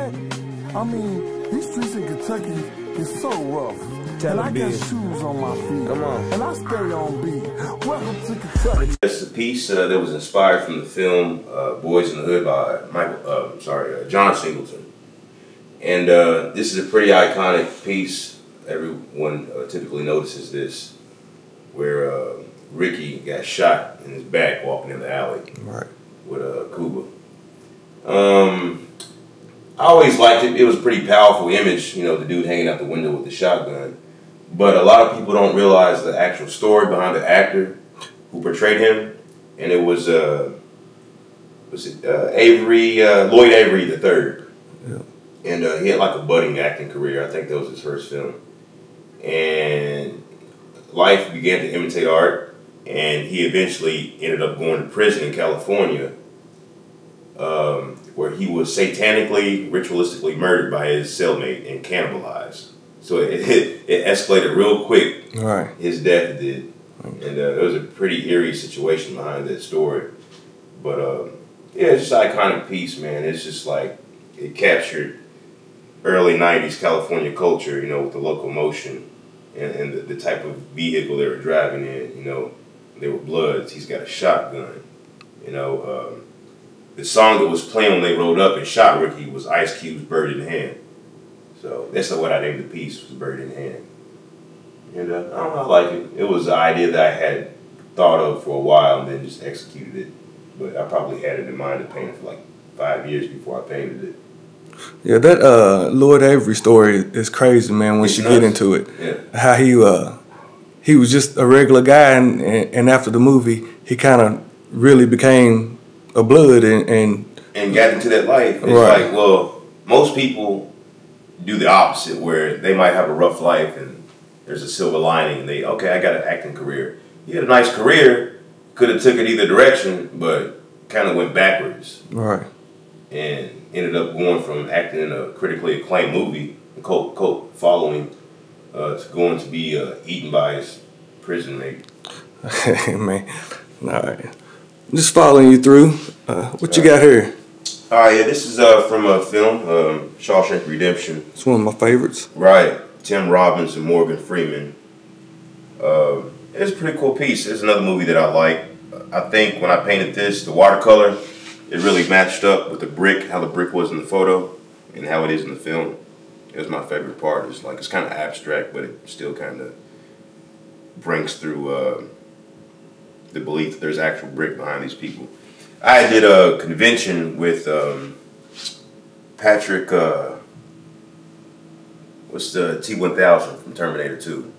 that, I mean, these streets in Kentucky is so rough. Tell and I him, got shoes on my feet. Come on. And I stay on beat. Welcome to Kentucky. It's a piece uh, that was inspired from the film uh, Boyz n the Hood by Michael, uh, sorry, uh, John Singleton. And uh, this is a pretty iconic piece. Everyone uh, typically notices this, where uh, Ricky got shot in his back walking in the alley Right. with uh, Cuba. Um, I always liked it. It was a pretty powerful image, you know, the dude hanging out the window with the shotgun. But a lot of people don't realize the actual story behind the actor who portrayed him, and it was uh, was it uh, Avery uh, Lloyd Avery the third, Yeah. and uh, he had like a budding acting career. I think that was his first film, and life began to imitate art, and he eventually ended up going to prison in California, um, where he was satanically, ritualistically murdered by his cellmate and cannibalized. So it, it, it escalated real quick Right. his death did, and uh, it was a pretty eerie situation behind that story. But um, yeah, it's just an iconic piece, man. It's just like it captured early '90s California culture, you know, with the locomotion and, and the, the type of vehicle they were driving in. You know, they were Bloods. He's got a shotgun. You know, um, the song that was playing when they rode up and shot Ricky was Ice Cube's "Bird in Hand." So that's what I named the piece was "Bird in Hand." And uh, I don't know, I like it. It was an idea that I had thought of for a while and then just executed it. But I probably had it in mind to paint it for like five years before I painted it. Yeah, that uh Lloyd Avery story is crazy, man. Once you get into it, Yeah. how he uh he was just a regular guy, and and, and after the movie, he kind of really became a blood, and, and And got into that life. It's Right. like, well, most people do the opposite where they might have a rough life and there's a silver lining and they, okay, I got an acting career. He had a nice career, could have took it either direction, but kind of went backwards. right, and ended up going from acting in a critically acclaimed movie, a cult, cult following, uh, to going to be uh, eaten by his prison mate. man. All right, just following you through. Uh, what you got here? All right, yeah, this is uh, from a film, um, Shawshank Redemption. It's one of my favorites. Right, Tim Robbins and Morgan Freeman. Uh, it's a pretty cool piece. It's another movie that I like. I think when I painted this, the watercolor, it really matched up with the brick, how the brick was in the photo, and how it is in the film. It was my favorite part. It's like it's kind of abstract, but it still kind of brings through uh, the belief that there's actual brick behind these people. I did a convention with um, Patrick. Uh, what's the T one thousand from Terminator Two?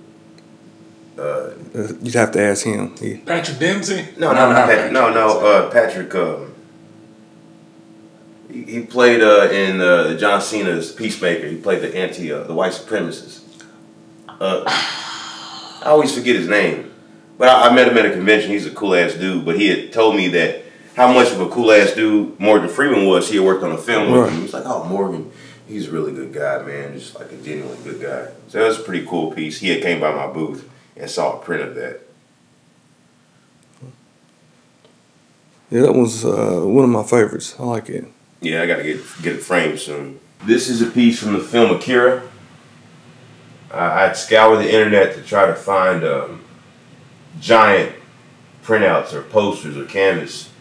Uh, you'd have to ask him. He, Patrick Dempsey? no, no, not Patrick. No, no, uh, Patrick. Um, he, he played uh, in uh, John Cena's Peacemaker. He played the anti, uh, the white supremacist. Uh, I always forget his name, but I, I met him at a convention. He's a cool ass dude. But he had told me that how much of a cool ass dude Morgan Freeman was. He had worked on a film with him. He was like, "Oh, Morgan, he's a really good guy, man. Just like a genuinely good guy." So that was a pretty cool piece. He had came by my booth and saw a print of that. yeah, that was uh, one of my favorites. I like it. Yeah, I gotta get get it framed soon. This is a piece from the film Akira. I, I'd scour the internet to try to find um, giant printouts or posters or canvas,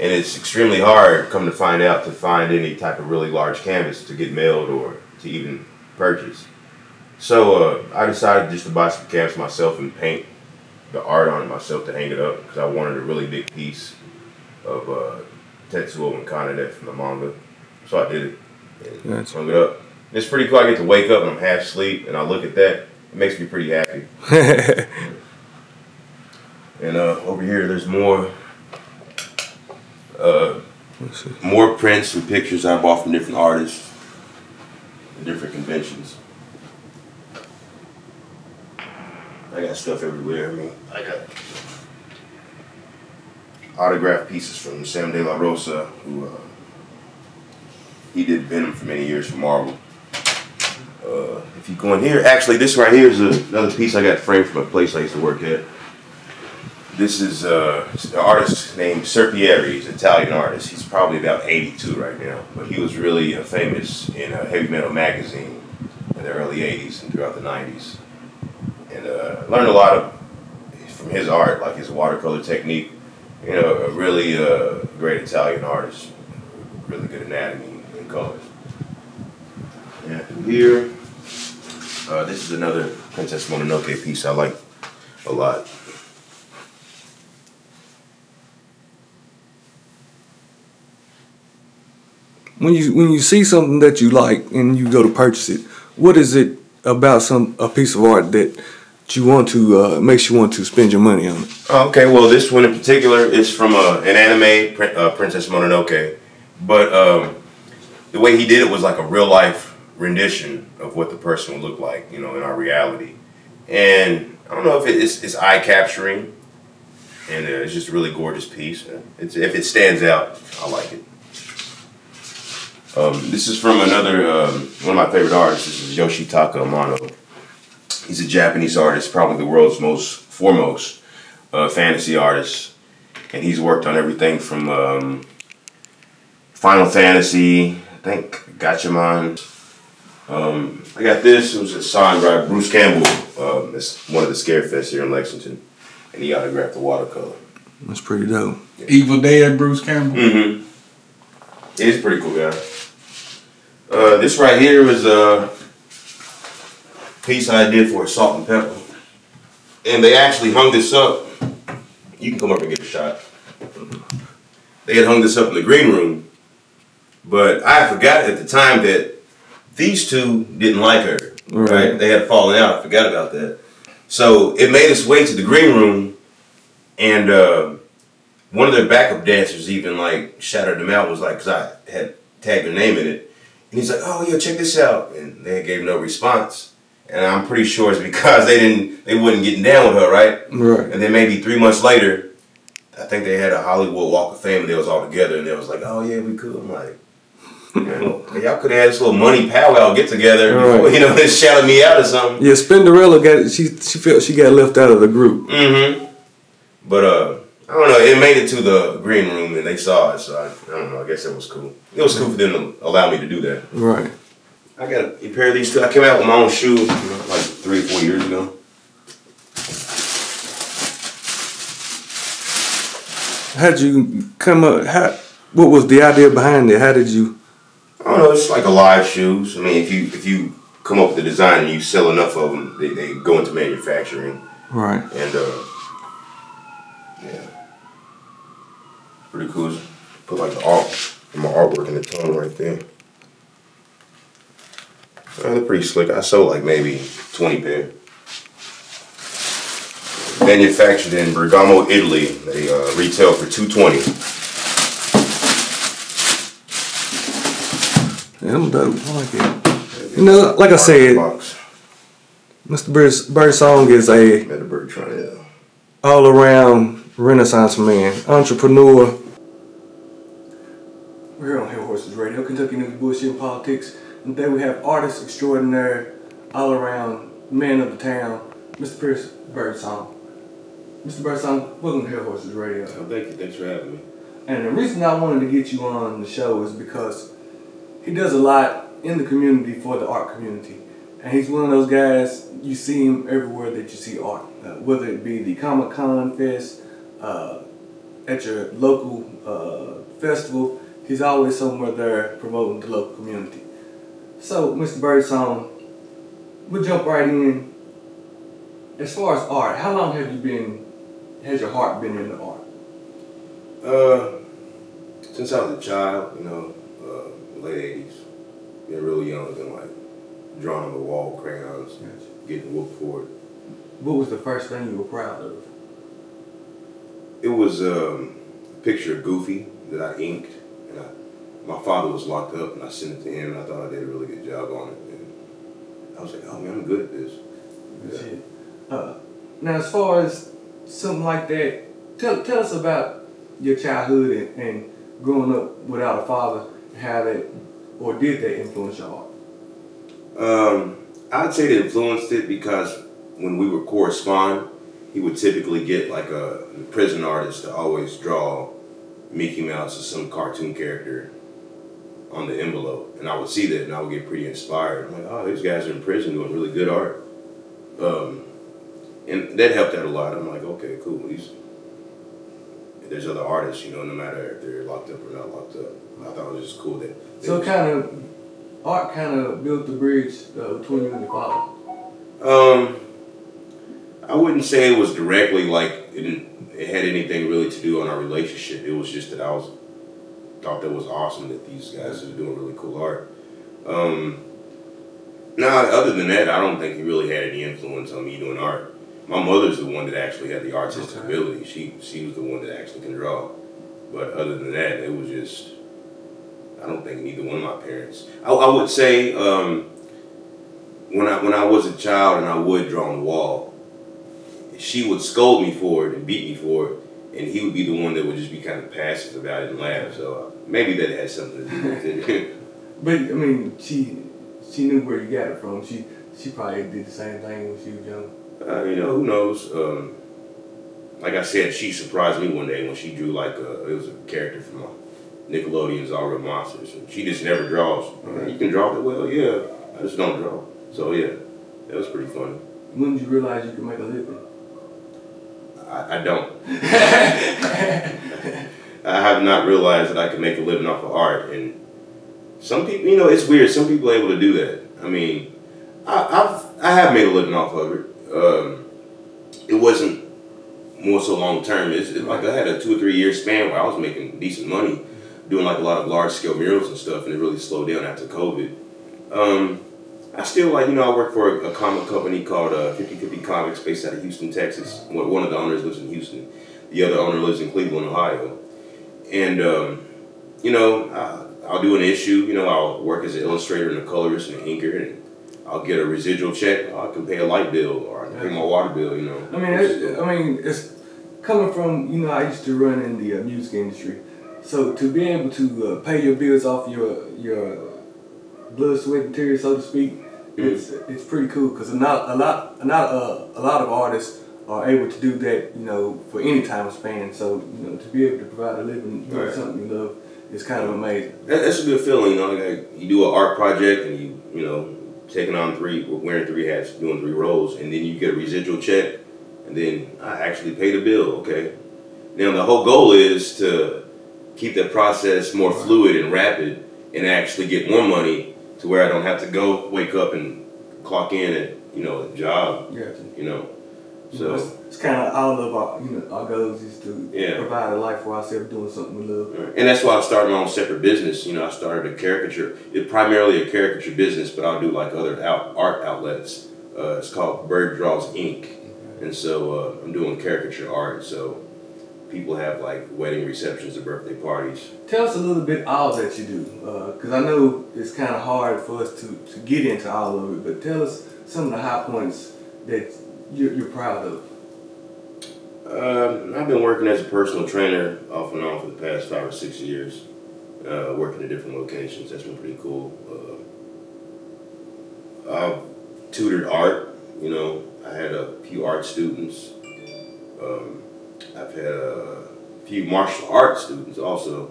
and it's extremely hard. Come to find out to find any type of really large canvas to get mailed or to even purchase. So uh, I decided just to buy some canvas myself and paint the art on it myself to hang it up because I wanted a really big piece of uh, Tetsuo and Kaneda from the manga. So I did it and Gotcha. hung it up. It's pretty cool. I get to wake up and I'm half asleep and I look at that. It makes me pretty happy. And uh, over here, there's more uh, more prints and pictures I bought from different artists and different conventions. I got stuff everywhere. I mean, I got autographed pieces from Sam De La Rosa, who uh, he did Venom for many years for Marvel. Uh, if you go in here, actually, this right here is a, another piece I got framed from a place I used to work at. This is uh, an artist named Serpieri. He's an Italian artist. He's probably about 82 right now, but he was really uh, famous in a heavy metal magazine in the early 80s and throughout the 90s. And uh, learned a lot of from his art, like his watercolor technique. You know, a really uh, great Italian artist, really good anatomy and colors. Yeah, through here, uh, this is another Princess Mononoke piece I like a lot. When you when you see something that you like and you go to purchase it, what is it about some a piece of art that you want to uh, makes you want to spend your money on it? Okay, well, this one in particular is from uh, an anime, uh, Princess Mononoke, but um, the way he did it was like a real life rendition of what the person would look like, you know, in our reality. And I don't know if it's, it's eye capturing, and uh, it's just a really gorgeous piece. It's, if it stands out, I like it. Um, this is from another, um, one of my favorite artists. This is Yoshitaka Amano. He's a Japanese artist, probably the world's most foremost uh, fantasy artist. And he's worked on everything from um, Final Fantasy, I think Gatchaman. Um, I got this. It was a signed by Bruce Campbell. Um, it's one of the Scare Fest here in Lexington. And he autographed the watercolor. That's pretty dope. Yeah. Evil Dead, Bruce Campbell. Mm-hmm. He's a pretty cool guy. Uh, this right here is a piece I did for Salt-N-Pepa. And they actually hung this up. You can come up and get a shot. They had hung this up in the green room. But I forgot at the time that these two didn't like her. Right. right? They had fallen out. I forgot about that. So it made its way to the green room. And uh, one of their backup dancers even like shouted them out. Was like, because I had tagged their name in it and he's like, oh, yeah, check this out. And they gave no response. And I'm pretty sure it's because they didn't, they wasn't getting down with her, right? Right. And then maybe three months later, I think they had a Hollywood Walk of Fame and they was all together and they was like, oh yeah, we could. I'm like, y'all could have had this little money powwow get together right. before, you know, they shouted me out or something. Yeah, Spinderella got, she, she felt she got left out of the group. Mm-hmm. But, uh, I don't know. It made it to the green room and they saw it, so I, I don't know. I guess it was cool. It was cool for them to allow me to do that. Right. I got a pair of these two. I came out with my own shoes like three or four years ago. How'd you come up? How? What was the idea behind it? How did you? I don't know. It's like a live shoes. I mean, if you if you come up with the design and you sell enough of them, they, they go into manufacturing. Right. And uh, Pretty cool. Put like the art, my artwork in the tone right there. they're pretty slick. I sold like maybe 20 pair. Manufactured in Bergamo, Italy. They uh, retail for 220. Yeah, I'm dope. I like it. You know, like I said, Mr. Bird, Song is a all around Renaissance man, entrepreneur. We're here on Held Horses Radio, Kentucky News Bullshit and Politics. And today we have artist extraordinaire, all around man of the town, Mr. Pierce Birdsong. Mr. Birdsong, welcome to Held Horses Radio. Oh, thank you. Thanks for having me. And the reason I wanted to get you on the show is because he does a lot in the community for the art community. And he's one of those guys, you see him everywhere that you see art. Uh, whether it be the Comic Con Fest, uh, at your local uh, festival, he's always somewhere there promoting the local community. So, Mr. Birdsong, we'll jump right in. As far as art, how long have you been, has your heart been in the art? Uh, since I was a child, you know, uh, late 80s. Been really young and like drawing on the wall crayons, getting whooped for it. What was the first thing you were proud of? It was um, a picture of Goofy that I inked, and I, my father was locked up, and I sent it to him, and I thought I did a really good job on it. And I was like, oh man, I'm good at this. Yeah. Uh, now, as far as something like that, tell tell us about your childhood and, and growing up without a father, how that or did that influence your art? Um, I'd say it influenced it because when we would correspond, he would typically get like a prison artist to always draw Mickey Mouse or some cartoon character on the envelope, and I would see that and I would get pretty inspired. I'm like, oh, these guys are in prison doing really good art, um, and that helped out a lot. I'm like, okay, cool. These there's other artists, you know, no matter if they're locked up or not locked up. I thought it was just cool that. So kind of art kind of built the bridge uh, between you and your father. Um, I wouldn't say it was directly like it, it had anything really to do on our relationship. It was just that I was thought that was awesome that these guys are doing really cool art. Um, now, other than that, I don't think he really had any influence on me doing art. My mother's the one that actually had the artistic Okay. ability. She she was the one that actually can draw. But other than that, it was just I don't think neither one of my parents. I, I would say um, when I when I was a child and I would draw on the wall, she would scold me for it and beat me for it, and he would be the one that would just be kind of passive about it and laugh. So uh, maybe that had something to do with it. But I mean, she she knew where you got it from. She she probably did the same thing when she was young. uh, you know, who knows? Um, like I said, she surprised me one day when she drew like a, it was a character from uh, Nickelodeon's All Real Monsters. And she just never draws. I'm you can draw it well, yeah. I just don't draw. So yeah, that was pretty funny. When did you realize you could make a living? I, I don't. I have not realized that I could make a living off of art. And some people, you know, it's weird. Some people are able to do that. I mean, I, I've I have made a living off of it. Um, it wasn't more so long term. It's, it's like I had a two or three year span where I was making decent money, doing like a lot of large scale murals and stuff, and it really slowed down after COVID. Um, I still like, you know, I work for a, a comic company called uh, 5050 Comix based out of Houston, Texas. One, one of the owners lives in Houston. The other owner lives in Cleveland, Ohio. And, um, you know, I, I'll do an issue. You know, I'll work as an illustrator and a colorist and an inker, and I'll get a residual check. I can pay a light bill or I can pay my water bill, you know. I mean, it's, I mean, it's coming from you know I used to run in the uh, music industry, so to be able to uh, pay your bills off your your blood, sweat, and tears, so to speak, it's it's pretty cool because not a lot not uh, a lot of artists are able to do that you know for any time span. So you know to be able to provide a living doing Right. something you love is kind of amazing. That, that's a good feeling, you know. Like you do an art project and you, you know, taking on three, wearing three hats, doing three roles, and then you get a residual check, and then I actually pay the bill. Okay. Now the whole goal is to keep the process more fluid and rapid, and actually get more money to where I don't have to go wake up and clock in at you know a job. Yeah. You know. So. it's kind of all of our you know our goals is to Yeah. provide a life for ourselves doing something we love. And that's why I started my own separate business. You know, I started a caricature. It's primarily a caricature business, but I'll do like other out, art outlets. Uh, it's called Bird Draws Inc. And so uh, I'm doing caricature art. So people have like wedding receptions or birthday parties. Tell us a little bit all that you do, because I know it's kind of hard for us to, to get into all of it. But tell us some of the high points that you're, you're proud of. Um, I've been working as a personal trainer off and on for the past five or six years, uh, working at different locations. That's been pretty cool. Uh, I've tutored art. You know, I had a few art students. Um, I've had a few martial arts students also.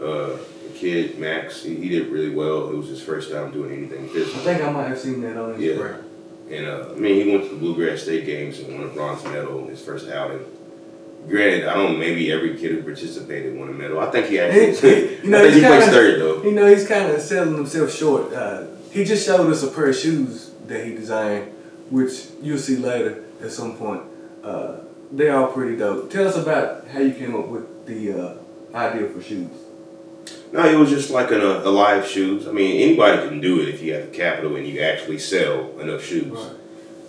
Uh, a kid, Max, he, he did really well. It was his first time doing anything I think I might have seen that on Yeah. Instagram. And uh, I mean, he went to the Bluegrass State Games and won a bronze medal in his first outing. Granted, I don't know, maybe every kid who participated won a medal. I think he actually, you know, I think he he's placed kinda- third though. You know, he's kind of selling himself short. Uh, he just showed us a pair of shoes that he designed, which you'll see later at some point. Uh, they are pretty dope. Tell us about how you came up with the uh, idea for shoes. No, it was just like an, uh, a live shoes. I mean, anybody can do it if you have the capital and you actually sell enough shoes. Right.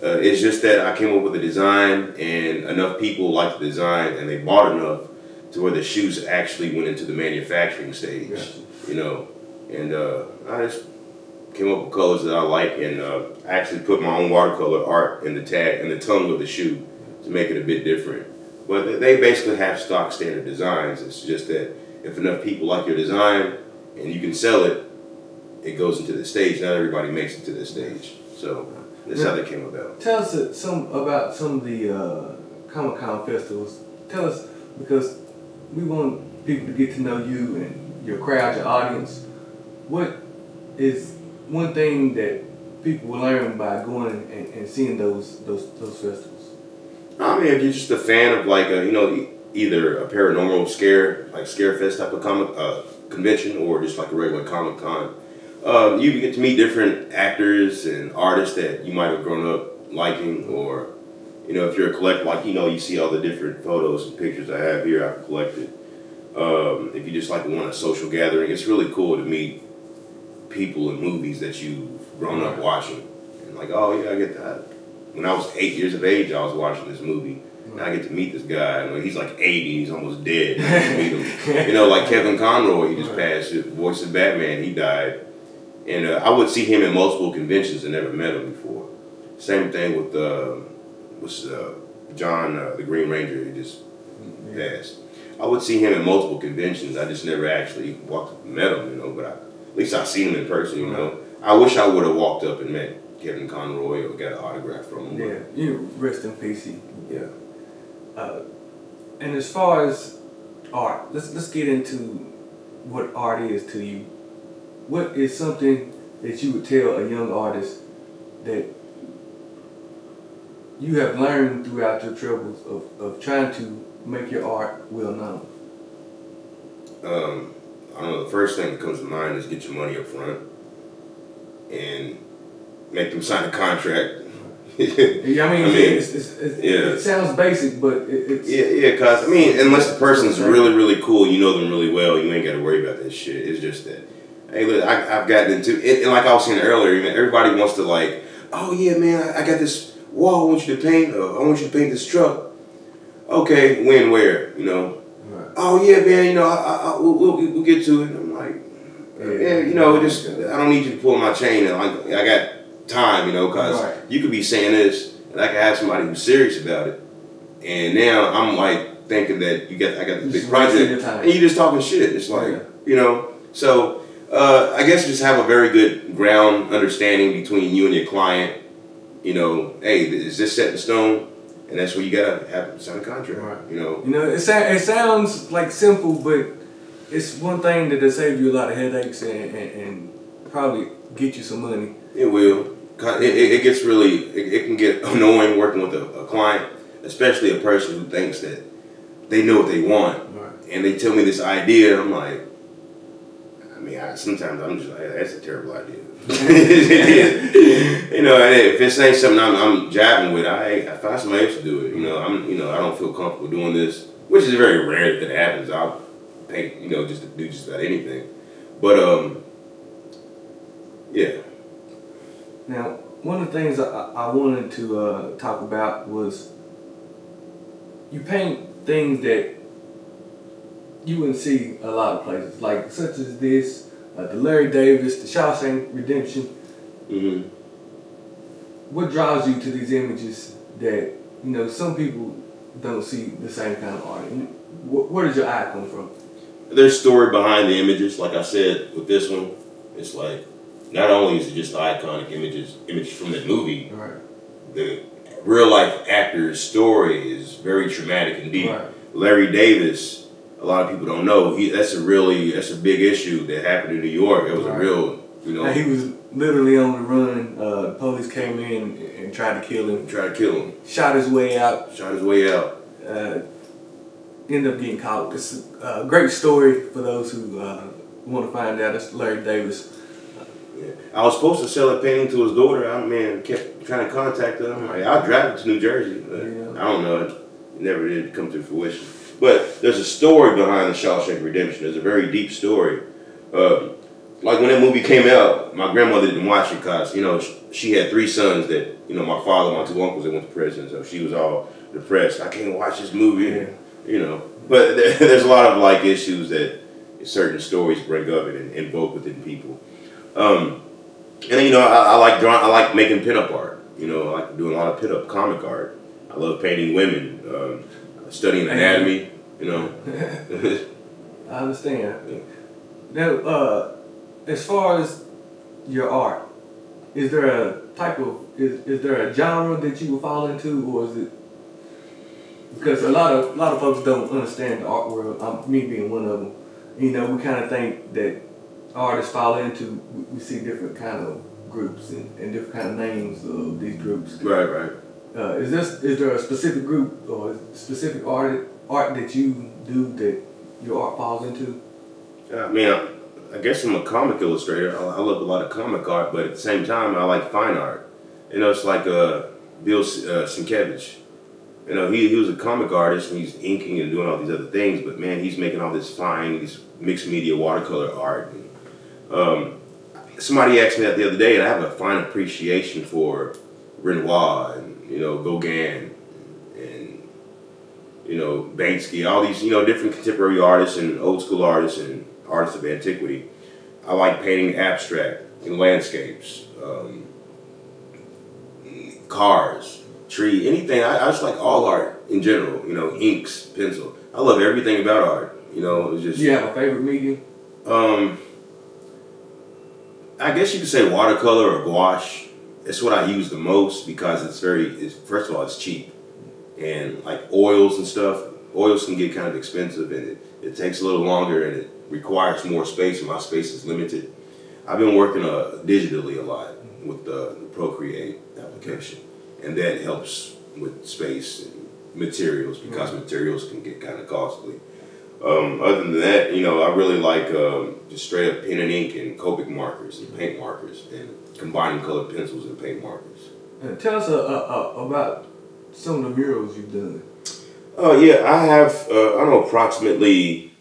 Uh, it's just that I came up with a design and enough people liked the design and they bought enough to where the shoes actually went into the manufacturing stage. Gotcha. You know, and uh, I just came up with colors that I like and uh, I actually put my own watercolor art in the tag in the tongue of the shoe to make it a bit different. But they- basically have stock standard designs. It's just that if enough people like your design and you can sell it, it goes into the stage. Not everybody makes it to the stage. So that's how they came about. Tell us some about some of the uh, Comic Con festivals. Tell us because we want people to get to know you and your crowd, your audience. What is one thing that people will learn by going and, and seeing those those those festivals? I mean, if you're just a fan of like a, you know, either a paranormal scare, like scare fest type of comic uh, convention, or just like a regular Comic Con, um, you get to meet different actors and artists that you might have grown up liking, or you know, if you're a collector, like you know, you see all the different photos and pictures I have here, I've collected. Um, if you just like want a social gathering, it's really cool to meet people in movies that you've grown up watching. And like, oh yeah, I get that. When I was eight years of age, I was watching this movie. And I get to meet this guy. And he's like 80, he's almost dead. I get to meet him. you know, like Kevin Conroy, he just passed. Voice of Batman, he died. And uh, I would see him in multiple conventions and never met him before. Same thing with uh, was uh, John, uh, the Green Ranger, he just passed. I would see him in multiple conventions. I just never actually walked up and met him, you know. But I, at least I seen him in person, you know. I wish I would have walked up and met Kevin Conroy or got an autograph from him. Yeah, you rest in peace. yeah. Uh, and as far as art, let's let's get into what art is to you. What is something that you would tell a young artist that you have learned throughout your troubles of, of trying to make your art well known? um, I don't know, the first thing that comes to mind is get your money up front and make them sign a contract. yeah, Yeah, I mean, I mean, it's, it's, it's, yeah. it sounds basic, but it, it's yeah, cause I mean, unless the person's really, really cool, you know them really well, you ain't got to worry about this shit. It's just that, hey, look, I, I've gotten into it, and like I was saying earlier, man, everybody wants to like, oh yeah, man, I, I got this wall. I want you to paint. Uh, I want you to paint this truck. Okay, when, where, you know? Right. oh yeah, man, you know, I, I, I, we'll, we'll, we'll get to it. And I'm like, yeah, you know, just I don't need you to pull my chain. And like, I got time, you know, because Right. you could be saying this, and I could have somebody who's serious about it. And now I'm like thinking that you got, I got this big Just wasting your project, and you just talking shit. It's like, Yeah. you know, so uh, I guess just have a very good ground understanding between you and your client. You know, hey, is this set in stone? And that's where you gotta have sign a contract. Right. You know, You know, it, sa- it sounds like simple, but it's one thing that'll save you a lot of headaches and, and, and probably get you some money. It will. It, it, gets really, it, it can get annoying working with a, a client, especially a person who thinks that they know what they want. Right. And they tell me this idea, I'm like, I mean, I, sometimes I'm just like, that's a terrible idea. you know, if this ain't something I'm, I'm jabbing with, I, I find somebody else to do it. You know, I'm, you know, I don't feel comfortable doing this, which is very rare that it happens. I'll pay, you know, just to do just about anything. But, um, yeah. Now, one of the things I, I wanted to uh, talk about was you paint things that you wouldn't see a lot of places, like such as this, uh, the Larry Davis, the Shawshank Redemption. hmm What draws you to these images that you know some people don't see the same kind of art? And wh- where does your eye come from? There's story behind the images. Like I said with this one, it's like not only is it just the iconic images, images from that movie, Right. the real life actor's story is very traumatic and deep. Right. Larry Davis, a lot of people don't know. He that's a really that's a big issue that happened in New York. It was Right. a real, you know, Now, he was literally on the run. Uh, police came in and, tried to kill him. tried to kill him, Shot his way out. shot his way out. uh, end up getting caught. It's a great story for those who uh, want to find out. It's Larry Davis. I was supposed to sell a painting to his daughter. I man kept trying to contact her. I'm like, I'll drive it to New Jersey. But Yeah. I don't know. It never did come to fruition. But there's a story behind the Shawshank Redemption. There's a very deep story. Um, like when that movie came out, my grandmother didn't watch it because you know she had three sons that you know my father, my two uncles, they went to prison, so she was all depressed. I can't watch this movie. Yeah. You know, but there's a lot of like issues that certain stories bring up and invoke within people. Um, and you know, I, I like drawing. I like making pinup art. You know, I like doing a lot of pinup comic art. I love painting women, um, studying anatomy. You know, I understand. Yeah. Now, uh, as far as your art, is there a type of is, is there a genre that you would fall into, or is it because a lot of a lot of folks don't understand the art world. I'm, me being one of them. You know, we kind of think that artists fall into. We see different kind of groups and, and different kind of names of these groups. Right, right. Uh, is this is there a specific group or specific art art that you do that your art falls into? I mean, I, I guess I'm a comic illustrator. I, I love a lot of comic art, but at the same time, I like fine art. You know, it's like uh, Bill uh, Sienkiewicz. You know, he, he was a comic artist and he's inking and doing all these other things, but man, he's making all this fine, these mixed media watercolor art. And, um, somebody asked me that the other day, and I have a fine appreciation for Renoir and, you know, Gauguin and, you know, Banksy, all these, you know, different contemporary artists and old school artists and artists of antiquity. I like painting abstract and landscapes, um, cars, tree, anything. I, I, just like all art in general. You know, inks, pencil. I love everything about art. You know, it's just. Do you have a favorite medium? Um, I guess you could say watercolor or gouache. It's what I use the most because it's very. It's, first of all, it's cheap, and like oils and stuff. Oils can get kind of expensive, and it, it takes a little longer, and it requires more space, and my space is limited. I've been working uh, digitally a lot with the, the Procreate application, and that helps with space and materials because mm -hmm. materials can get kind of costly. Um, other than that, you know, I really like um, just straight up pen and ink and Copic markers and paint markers and combining colored pencils and paint markers. Uh, tell us uh, uh, uh, about some of the murals you've done. Oh yeah, I have. Uh, I don't know approximately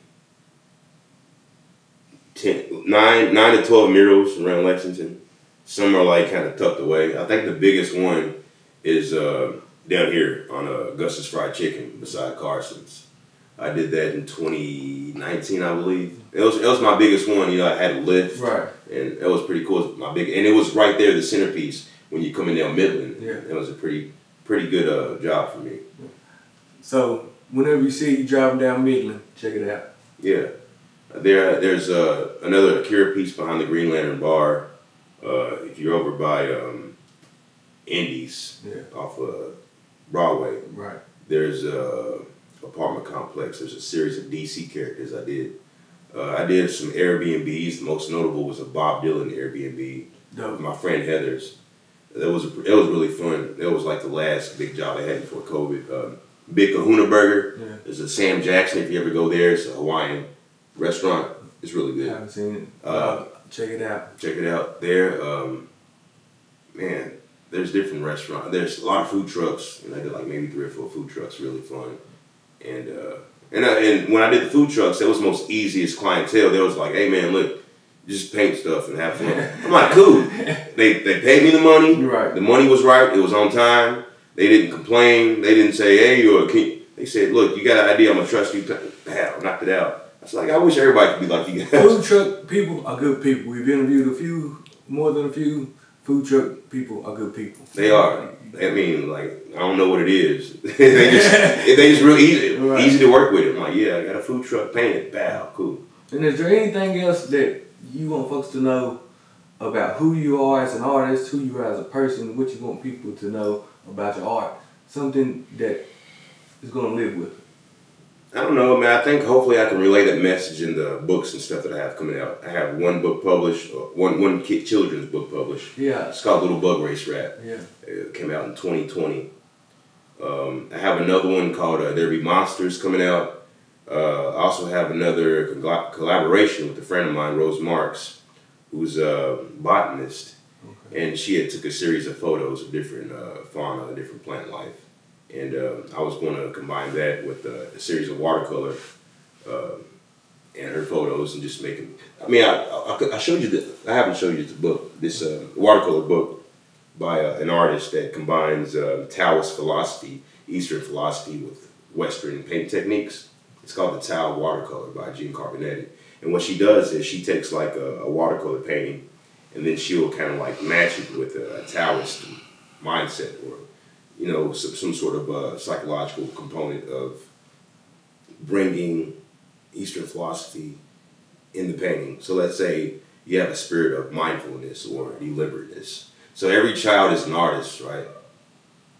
10, nine, nine to 12 murals around Lexington. Some are like kind of tucked away. I think the biggest one is uh, down here on uh, Gus's Fried Chicken beside Carson's. I did that in 2019, I believe. It was it was my biggest one. You know, I had a lift, right, and it was pretty cool. my big, and it was right there, the centerpiece when you come in down Midland. Yeah, it was a pretty pretty good uh, job for me. So whenever you see you driving down Midland, check it out. Yeah. There, there's uh, another Akira piece behind the Green Lantern bar. Uh, if you're over by um, Indies yeah. off of Broadway, right? There's a apartment complex. There's a series of DC characters I did. Uh, I did some Airbnbs. The most notable was a Bob Dylan Airbnb. Dope. My friend Heather's. That was a, it was really fun. That was like the last big job I had before COVID. Um, Big Kahuna Burger. Yeah. There's a Sam Jackson. If you ever go there, it's a Hawaiian restaurant. It's really good. I haven't seen it. Uh, check it out. Check it out. There, um, man, there's different restaurants. There's a lot of food trucks, and I did like maybe three or four food trucks. Really fun. And uh, and uh, and when I did the food trucks, that was the most easiest clientele. They was like, hey man, look, just paint stuff and have fun. I'm like, cool. They they paid me the money. Right. The money was right. It was on time. They didn't complain. They didn't say, hey, you're a king. They said, look, you got an idea. I'm gonna trust you. Pow, knocked it out. It's like I wish everybody could be like you guys. Food truck people are good people. We've interviewed a few, more than a few. Food truck people are good people. They are. I mean, like I don't know what it is. they just they just real easy, right. easy to work with. I'm like, yeah, I got a food truck painted. Bow, cool. And is there anything else that you want folks to know about who you are as an artist, who you are as a person, what you want people to know about your art? Something that is going to live with. I don't know, man. I think hopefully I can relay that message in the books and stuff that I have coming out. I have one book published, uh, one one kid children's book published. Yeah. It's called Little Bug Race Rap. Yeah. It came out in 2020. Um, I have another one called uh, There Be Monsters coming out. Uh, I also have another collaboration with a friend of mine, Rose Marks, who's a botanist, okay. and she had took a series of photos of different uh, fauna, different plant life and uh, I was going to combine that with uh, a series of watercolor uh, and her photos and just make them. I mean, I, I, I, showed you the. I haven't showed you the book. This uh, watercolor book by uh, an artist that combines uh, Taoist philosophy, Eastern philosophy, with Western paint techniques. It's called the Tao Watercolor by Jeanne Carbonetti. And what she does is she takes like a, a watercolor painting, and then she will kind of like match it with a, a Taoist mindset or you know, some, some sort of uh, psychological component of bringing Eastern philosophy in the painting. So let's say you have a spirit of mindfulness or deliberateness. So every child is an artist, right?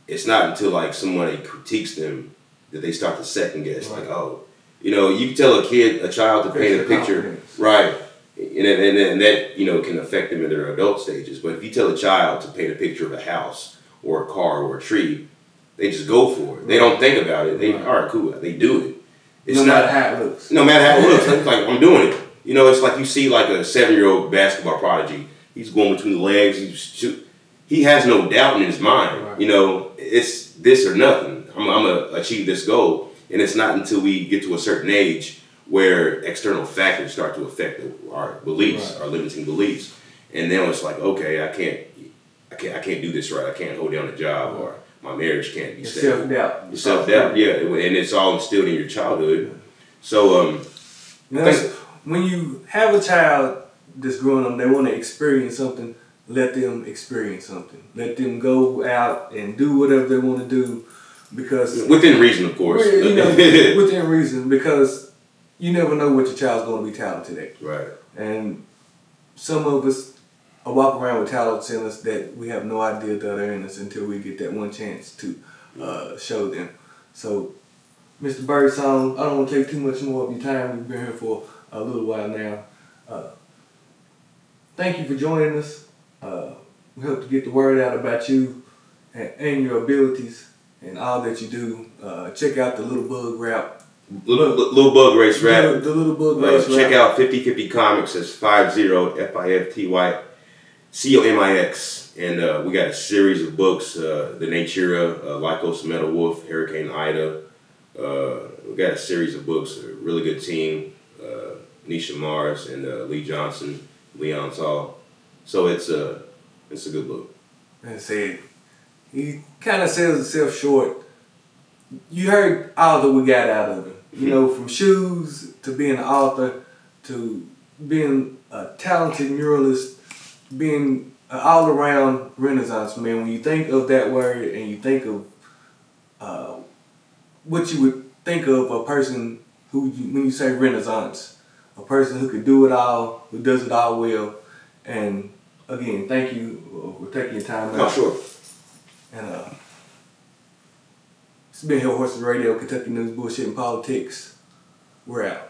It's not until like somebody critiques them that they start to second guess. Like, oh, you know, you can tell a kid, a child to paint a picture, right? And, and, and that you know can affect them in their adult stages. But if you tell a child to paint a picture of a house or a car or a tree, they just go for it. They don't think about it. They all right, cool. They do it. It's no not matter how it looks. no matter how it looks, it's like I'm doing it. You know, it's like you see like a seven year old basketball prodigy. He's going between the legs. He's shoot. He has no doubt in his mind. Right. You know, it's this or nothing. I'm, I'm gonna achieve this goal, and it's not until we get to a certain age where external factors start to affect our beliefs, Right. our limiting beliefs, and then it's like, okay, I can't, I can't, I can't do this right. I can't hold down a job, or my marriage can't be stable. self doubt. Self doubt, yeah, and it's all instilled in your childhood. So, um, know, it's- when you have a child that's growing up, they want to experience something. Let them experience something. Let them go out and do whatever they want to do, because within reason, of course. You know, within reason. Because you never know what your child's going to be talented at, right. and some of us are walk around with in us that we have no idea that are in us until we get that one chance to uh, show them. So, Mr. Birdsong, I don't want to take too much more of your time. We've been here for a little while now. Uh, thank you for joining us. Uh, we hope to get the word out about you and, and your abilities and all that you do. Uh, check out the Little Bug Rap. Little, little bug race The, rap. the Little Bug Uh, Race check Rap. out 5050 Comix. That's 50 F I F T Y C O M I X. And uh, we got a series of books uh, The Natura, uh, Lycos Metal Wolf, Hurricane Ida. Uh, we got a series of books, a really good team. Uh, Nisha Mars and uh, Lee Johnson, Leon Saul. So it's a, it's a good book. and said he kind of sells himself short. You heard all that we got out of him. You know, from shoes to being an author to being a talented muralist, being an all around Renaissance man. When you think of that word and you think of uh, what you would think of a person who, you, when you say Renaissance, a person who could do it all, who does it all well. And again, thank you uh, for taking your time Oh, out. sure. And uh, it's been Held Horses Radio, Kentucky News, Bullshit and Politics. We're out.